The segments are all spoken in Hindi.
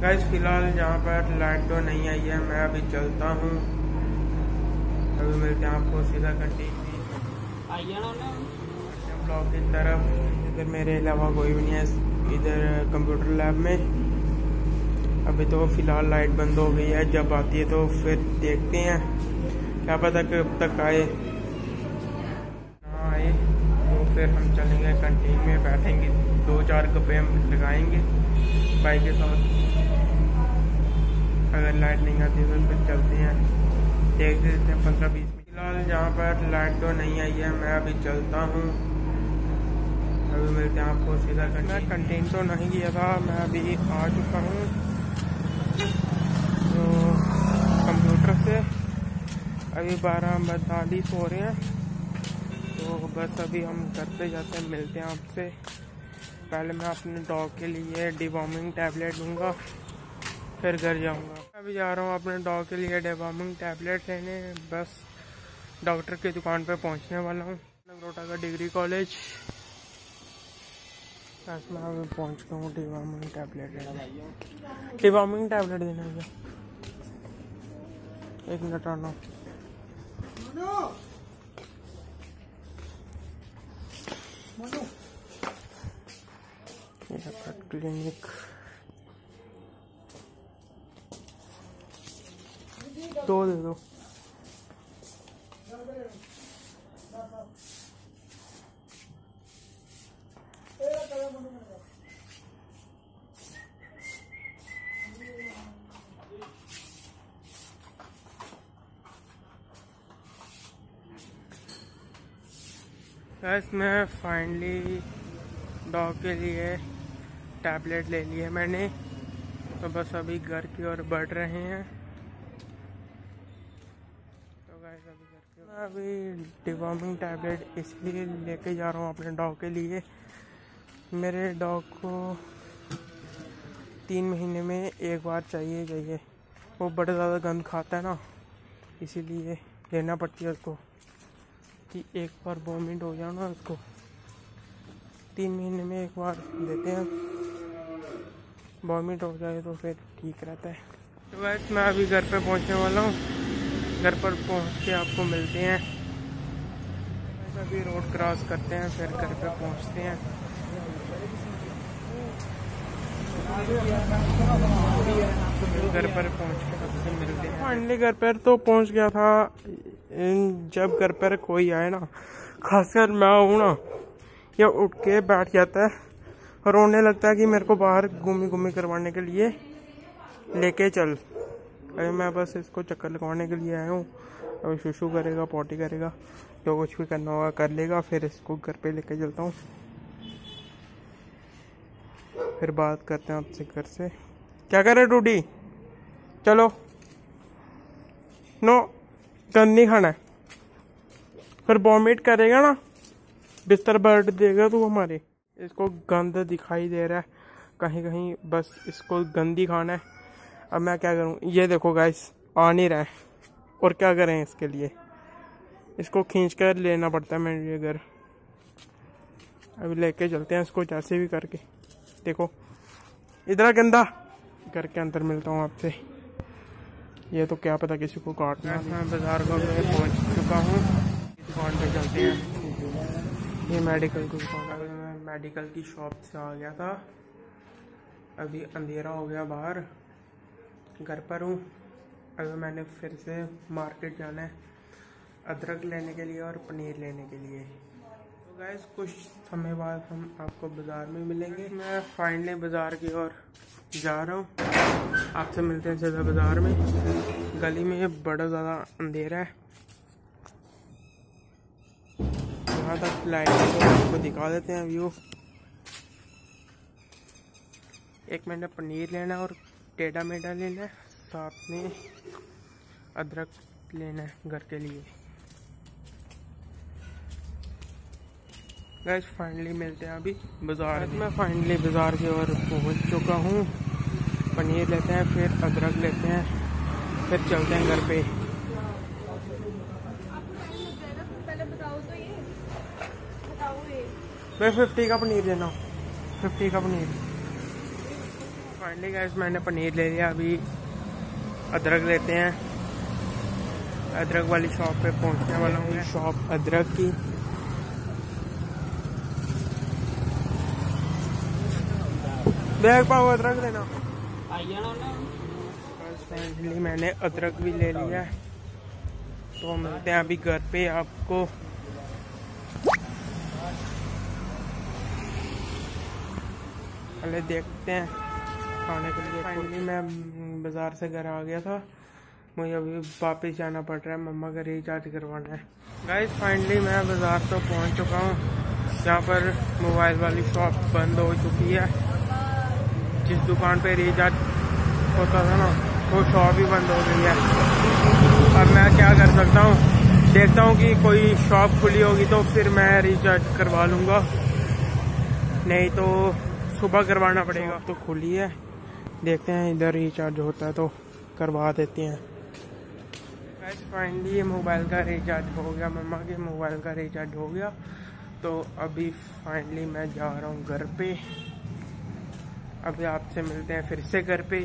गैस फ़िलहाल यहाँ पर लाइट तो नहीं आई है मैं अभी चलता हूँ। अभी मिलते हैं आपको सीधा कंटीन ब्लॉक की तरफ़ इधर मेरे अलावा कोई भी नहीं है इधर कंप्यूटर लैब में। अभी तो फ़िलहाल लाइट बंद हो गई है जब आती है तो फिर देखते हैं। क्या पता कब तक आए। हाँ आए तो फिर हम चलेंगे कंटीन में बैठेंगे दो चार गप्पे हम लगाएँगे। बाइक के साथ अगर लाइट नहीं आती तो फिर चलते हैं। देख देते हैं पंद्रह बीस मिनट। फ़िलहाल यहाँ पर लाइट तो नहीं आई है मैं अभी चलता हूँ। अभी मिलते हैं आपको सीधा कंटीन मैं कंटीन तो नहीं गया था मैं अभी आ चुका हूँ। तो कंप्यूटर से अभी बारह बैतालीस हो रहे हैं। तो बस अभी हम घर पे जाते हैं मिलते हैं आपसे। पहले मैं अपने डॉग के लिए डिवॉर्मिंग टैबलेट लूँगा फिर घर जाऊँगा। अभी जा रहा हूँ अपने डॉग के लिए डिवॉर्मिंग टैबलेट लेने बस डॉक्टर की दुकान पे पहुँचने वाला हूँ। नगरोटा का डिग्री कॉलेज बस मैं अभी पहुँच गया हूँ डिवॉर्मिंग टैबलेट लेने। डिवॉर्मिंग टैबलेट देना एक मिनट आना क्लिनिक दो दे दो बस मैं फाइनली डॉग के लिए टैबलेट ले लिया मैंने। तो बस अभी घर की ओर बढ़ रहे हैं। गाइस अभी मैं अभी डिवॉर्मिंग टैबलेट इसलिए लेके जा रहा हूँ अपने डॉग के लिए। मेरे डॉग को तीन महीने में एक बार चाहिए चाहिए वो बड़ा ज़्यादा गंद खाता है ना, इसीलिए लेना पड़ती है उसको कि एक बार वॉमिट हो जाओ ना उसको। तीन महीने में एक बार देते हैं। वॉमिट हो जाए तो फिर ठीक रहता है। तो वैसे मैं अभी घर पे पहुँचने वाला हूँ। घर पर पहुँच के आपको मिलते हैं। अभी रोड क्रॉस करते हैं, फिर घर पे पहुँचते हैं। घर पर पहुँच के आपसे मिलते हैं। फाइनली घर पर तो पहुँच गया था। जब घर पर कोई आए ना, खासकर मैं हूँ ना, या उठ के बैठ जाता है, और रोने लगता है कि मेरे को बाहर घूमी घूमी करवाने के लिए लेके चल। अरे मैं बस इसको चक्कर लगवाने के लिए आया हूँ। अभी शुशु करेगा, पॉटी करेगा, जो कुछ भी करना होगा कर लेगा, फिर इसको घर पे लेके चलता हूँ। फिर बात करते हैं आपसे घर से। क्या करे टूटी चलो। नो गंद नहीं खाना है। फिर वॉमिट करेगा ना? बिस्तर बर्ड देगा तू हमारे। इसको गंद दिखाई दे रहा है। कहीं कहीं बस इसको गंदी खाना है। अब मैं क्या करूँ? ये देखो गाइस आ नहीं रहा है। और क्या करें इसके लिए? इसको खींच कर लेना पड़ता है मेरे घर। अभी लेके चलते हैं इसको जैसे भी करके। देखो इधर गंदा। घर के अंदर मिलता हूँ आपसे। ये तो क्या पता किसी को काटना मैं बाज़ार को मैं पहुँच चुका हूँ। दुकान पे चलते हैं। ये मेडिकल की दुकान अभी मैं मेडिकल की शॉप से आ गया था। अभी अंधेरा हो गया बाहर। घर पर हूँ। अभी मैंने फिर से मार्केट जाना है, अदरक लेने के लिए और पनीर लेने के लिए। तो गैस कुछ समय बाद हम आपको बाज़ार में मिलेंगे। मैं फाइनली बाज़ार की ओर जा रहा हूँ। आपसे मिलते हैं सीधा बाज़ार में। गली में बड़ा ज़्यादा अंधेरा है। यहाँ तक लाइट तो आपको दिखा देते हैं व्यू एक मैंने पनीर लेना और टेढ़ा मेढ़ा लेना है साथ में अदरक लेना है घर के लिए। गैस फाइनली मिलते हैं अभी बाज़ार में। फाइनली बाज़ार की ओर पहुँच चुका हूँ। पनीर लेते हैं फिर अदरक लेते हैं फिर चलते हैं घर पे। मैं फिफ्टी का पनीर लेना। फिफ्टी का पनीर। फाइनली गैस मैंने पनीर ले लिया। अभी अदरक लेते हैं। अदरक वाली शॉप पे पहुँचने वाला हूँ। शॉप अदरक की। देख पाओ अदरक लेना। फाइनली मैंने अदरक भी ले लिया तो मिलते हैं अभी घर पे आपको। पहले देखते हैं। खाने के लिए फाइनली मैं बाज़ार से घर आ गया था। मुझे अभी वापस जाना पड़ रहा है। मम्मा का रिचार्ज करवाना है। गाइस फाइनली मैं बाज़ार तो पहुँच चुका हूँ। जहाँ पर मोबाइल वाली शॉप बंद हो चुकी है। जिस दुकान पे रिचार्ज होता था ना वो शॉप ही बंद हो गई है। अब मैं क्या कर सकता हूँ? देखता हूँ कि कोई शॉप खुली होगी तो फिर मैं रिचार्ज करवा लूँगा। नहीं तो सुबह करवाना पड़ेगा। तो खुली है। देखते हैं, इधर रिचार्ज होता है तो करवा देते हैं। फाइनली ये मोबाइल का रिचार्ज हो गया। मम्मा के मोबाइल का रिचार्ज हो गया। तो अभी फाइनली मैं जा रहा हूँ घर पे। अभी आपसे मिलते हैं फिर से घर पे।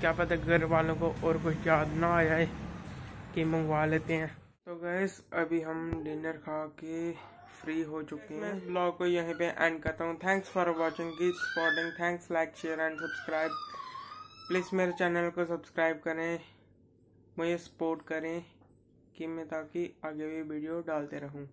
क्या पता घर वालों को और कुछ याद ना आ जाए कि मंगवा लेते हैं। तो गैस अभी हम डिनर खा के फ्री हो चुके हैं। मैं ब्लॉग को यहीं पे एंड करता हूँ। थैंक्स फॉर वाचिंग की supporting thanks like share and subscribe please मेरे चैनल को सब्सक्राइब करें। मुझे सपोर्ट करें। कि मैं ताकि आगे भी वीडियो डालते रहूँ।